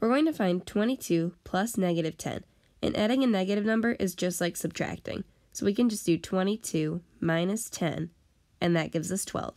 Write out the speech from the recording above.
We're going to find 22 plus negative 10, and adding a negative number is just like subtracting. So we can just do 22 minus 10, and that gives us 12.